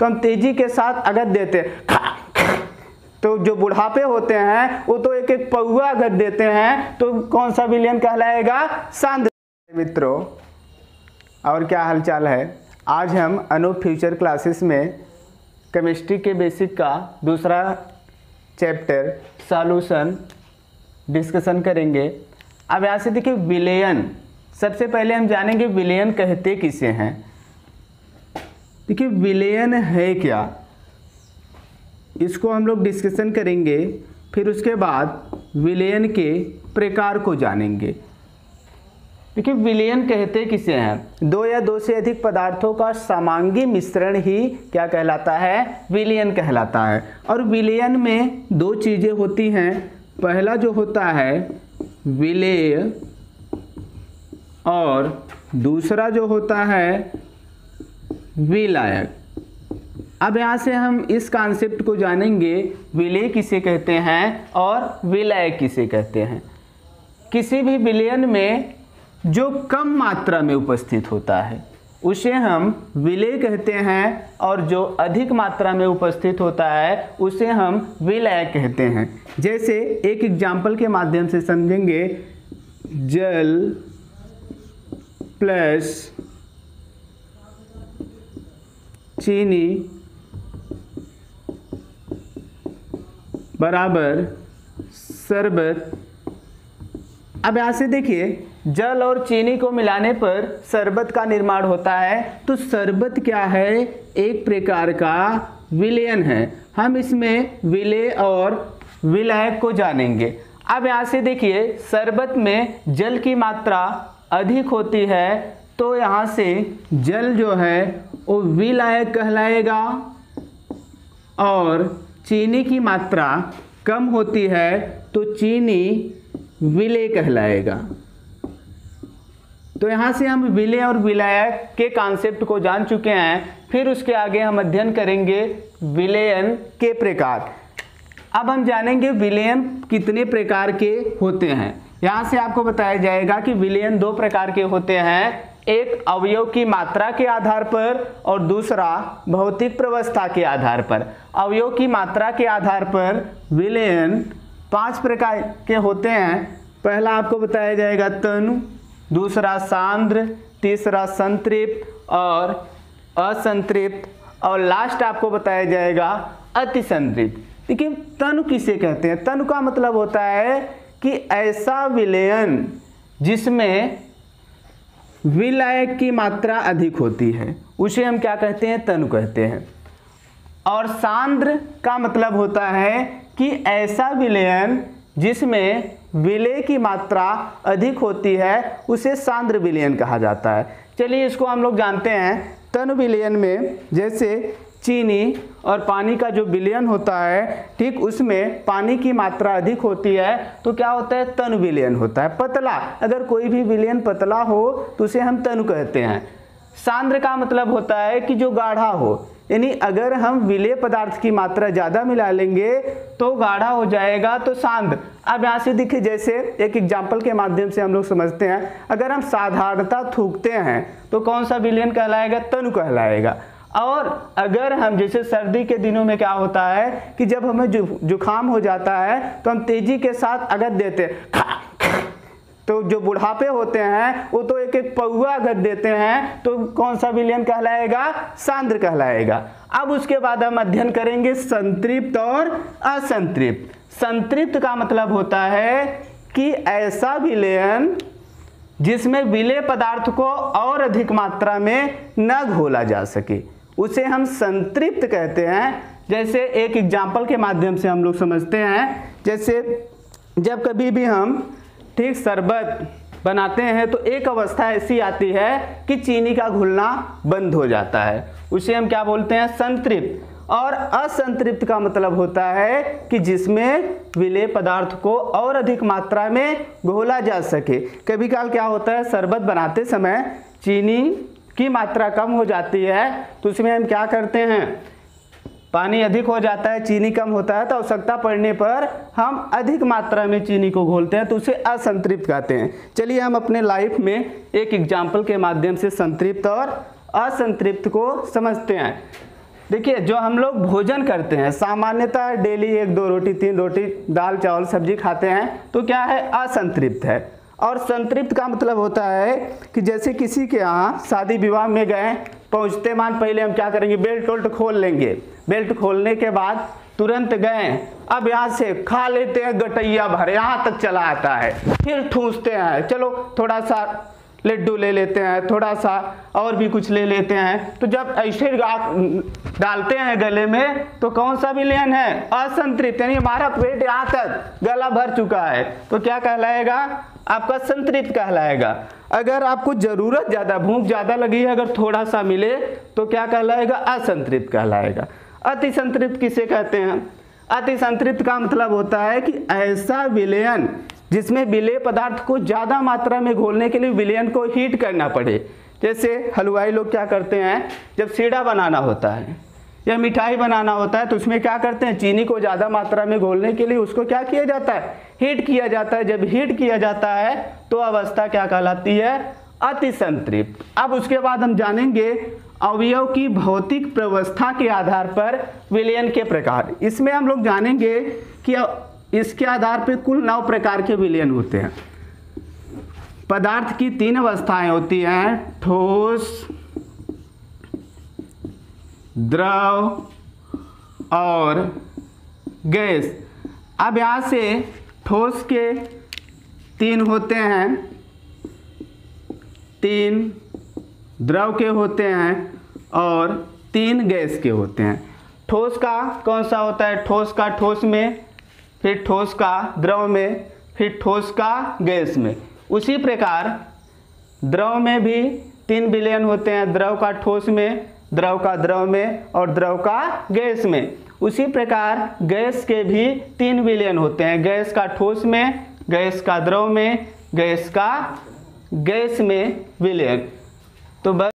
तो हम तेज़ी के साथ अगर देते तो जो बुढ़ापे होते हैं, वो तो एक एक पौआ अगर देते हैं तो कौन सा विलियन कहलाएगा? सांद्र। मित्रों, और क्या हालचाल है? आज हम अनूप फ्यूचर क्लासेस में केमिस्ट्री के बेसिक का दूसरा चैप्टर, सॉल्यूशन, डिस्कशन करेंगे। अब यहाँ से देखिए, विलयन। सबसे पहले हम जानेंगे विलयन कहते किसे हैं। देखिए, विलयन है क्या? इसको हम लोग डिस्कशन करेंगे, फिर उसके बाद विलयन के प्रकार को जानेंगे। देखिए, विलयन कहते किसे हैं? दो या दो से अधिक पदार्थों का समांगी मिश्रण ही क्या कहलाता है? विलयन कहलाता है। और विलयन में दो चीज़ें होती हैं। पहला जो होता है, विलेय, और दूसरा जो होता है विलायक। अब यहाँ से हम इस कॉन्सेप्ट को जानेंगे, विलय किसे कहते हैं और विलय किसे कहते हैं। किसी भी विलयन में जो कम मात्रा में उपस्थित होता है, उसे हम विलय कहते हैं और जो अधिक मात्रा में उपस्थित होता है, उसे हम विलय कहते हैं। जैसे एक एग्ज़ाम्पल के माध्यम से समझेंगे, जल प्लस चीनी बराबर शरबत। अब यहाँ से देखिए, जल और चीनी को मिलाने पर शरबत का निर्माण होता है। तो शरबत क्या है? एक प्रकार का विलयन है। हम इसमें विलय और विलायक को जानेंगे। अब यहाँ से देखिए, शरबत में जल की मात्रा अधिक होती है तो यहाँ से जल जो है, वो विलायक कहलाएगा और चीनी की मात्रा कम होती है तो चीनी विलय कहलाएगा। तो यहाँ से हम विलय और विलायक के कॉन्सेप्ट को जान चुके हैं, फिर उसके आगे हम अध्ययन करेंगे विलयन के प्रकार। अब हम जानेंगे विलयन कितने प्रकार के होते हैं। यहाँ से आपको बताया जाएगा कि विलयन दो प्रकार के होते हैं एक अवयव की मात्रा के आधार पर और दूसरा भौतिक प्रवस्था के आधार पर। अवयव की मात्रा के आधार पर विलयन पाँच प्रकार के होते हैं। पहला आपको बताया जाएगा तनु, दूसरा सांद्र, तीसरा संतृप्त और असंतृप्त और लास्ट आपको बताया जाएगा अति संतृप्त। देखिए, तनु किसे कहते हैं? तनु का मतलब होता है कि ऐसा विलयन जिसमें विलायक की मात्रा अधिक होती है। उसे हम क्या कहते हैं? तनु कहते हैं। और सांद्र का मतलब होता है कि ऐसा विलयन जिसमें विलय की मात्रा अधिक होती है, उसे सांद्र विलयन कहा जाता है। चलिए इसको हम लोग जानते हैं। तनु विलयन में जैसे चीनी और पानी का जो विलयन होता है, ठीक उसमें पानी की मात्रा अधिक होती है तो क्या होता है? तनु विलयन होता है। पतला, अगर कोई भी विलयन पतला हो तो उसे हम तनु कहते हैं। सांद्र का मतलब होता है कि जो गाढ़ा हो। यानी अगर हम विलय पदार्थ की मात्रा ज़्यादा मिला लेंगे तो गाढ़ा हो जाएगा तो सांद्र। अब यहाँ से देखिए, जैसे एक एग्ज़ाम्पल के माध्यम से हम लोग समझते हैं। अगर हम साधारणता थूकते हैं तो कौन सा विलयन कहलाएगा? तनु कहलाएगा। और अगर हम जैसे सर्दी के दिनों में क्या होता है कि जब हमें जु, जुकाम हो जाता है तो हम तेज़ी के साथ अगर देते हैं तो जो बुढ़ापे होते हैं वो तो एक एक पौआ अगर देते हैं तो कौन सा विलियन कहलाएगा? सांद्र कहलाएगा। अब उसके बाद हम अध्ययन करेंगे संतृप्त और असंतृप्त। संतृप्त का मतलब होता है कि ऐसा विलयन जिसमें विलय पदार्थ को और अधिक मात्रा में न घोला जा सके। उसे हम संतृप्त कहते हैं। जैसे एक एग्ज़ाम्पल के माध्यम से हम लोग समझते हैं। जैसे जब कभी भी हम ठीक शरबत बनाते हैं तो एक अवस्था ऐसी आती है कि चीनी का घुलना बंद हो जाता है। उसे हम क्या बोलते हैं? संतृप्त। और असंतृप्त का मतलब होता है कि जिसमें विलय पदार्थ को और अधिक मात्रा में घोला जा सके। कभी काल क्या होता है? शरबत बनाते समय चीनी की मात्रा कम हो जाती है तो उसमें हम क्या करते हैं? पानी अधिक हो जाता है, चीनी कम होता है तो आवश्यकता पड़ने पर हम अधिक मात्रा में चीनी को घोलते हैं तो उसे असंतृप्त कहते हैं। चलिए हम अपने लाइफ में एक एग्ज़ाम्पल के माध्यम से संतृप्त और असंतृप्त को समझते हैं। देखिए, जो हम लोग भोजन करते हैं, सामान्यतः डेली एक दो रोटी, तीन रोटी, दाल, चावल, सब्ज़ी खाते हैं तो क्या है? असंतृप्त है। और संतृप्त का मतलब होता है कि जैसे किसी के यहाँ शादी विवाह में गए, पहुँचते मान पहले हम क्या करेंगे? बेल्ट वेल्ट खोल लेंगे। बेल्ट खोलने के बाद तुरंत गए। अब यहाँ से खा लेते हैं, गटैया भर यहाँ तक चला आता है। फिर ठूसते हैं। चलो, थोड़ा सा लड्डू ले लेते हैं, थोड़ा सा और भी कुछ ले लेते हैं। तो जब ऐसे डालते हैं गले में तो कौन सा विलयन है? असंतृप्त, यानी हमारा पेट यहाँ तक गला भर चुका है। तो क्या कहलाएगा? आपका संतृप्त कहलाएगा। अगर आपको ज़रूरत ज़्यादा, भूख ज़्यादा लगी है, अगर थोड़ा सा मिले तो क्या कहलाएगा? असंतृप्त कहलाएगा। अति संतृप्त किसे कहते हैं? अति संतृप्त का मतलब होता है कि ऐसा विलयन, जिसमें विलय पदार्थ को ज़्यादा मात्रा में घोलने के लिए विलयन को हीट करना पड़े। जैसे हलवाई लोग क्या करते हैं? जब सीढ़ा बनाना होता है या मिठाई बनाना होता है तो उसमें क्या करते हैं? चीनी को ज़्यादा मात्रा में घोलने के लिए उसको क्या किया जाता है? हीट किया जाता है। जब हीट किया जाता है तो अवस्था क्या कहलाती है? अति संतृप्त अब उसके बाद हम जानेंगे अवयव की भौतिक प्रवस्था के आधार पर विलयन के प्रकार। इसमें हम लोग जानेंगे कि इसके आधार पर कुल नौ प्रकार के विलयन होते हैं। पदार्थ की तीन अवस्थाएँ होती हैं, ठोस द्रव और गैस। अब यहाँ से ठोस के तीन होते हैं। तीन द्रव के होते हैं और तीन गैस के होते हैं। ठोस का कौन सा होता है? ठोस का ठोस में, फिर ठोस का द्रव में, फिर ठोस का गैस में। उसी प्रकार द्रव में भी तीन विलयन होते हैं। द्रव का ठोस में द्रव का द्रव में और द्रव का गैस में। उसी प्रकार गैस के भी तीन विलयन होते हैं। गैस का ठोस में, गैस का द्रव में, गैस का गैस में विलयन। तो बस